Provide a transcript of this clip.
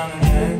down and